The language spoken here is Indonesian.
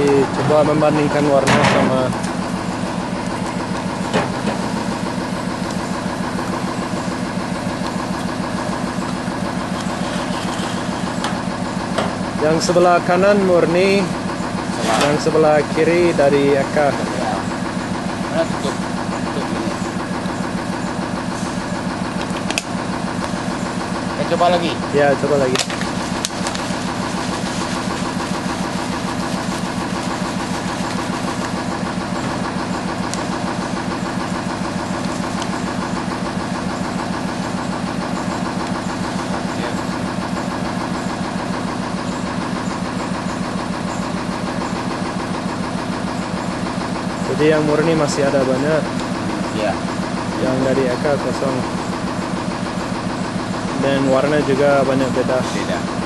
Jadi coba membandingkan warna sama Yang sebelah kanan murni, yang sebelah kiri dari Eka. Ya. Tutup? Tutup. Kita coba lagi. Ya, coba lagi. Jadi yang murni masih ada banyak, Ya. yang dari Eka kosong. Dan warna juga banyak beda. Beda.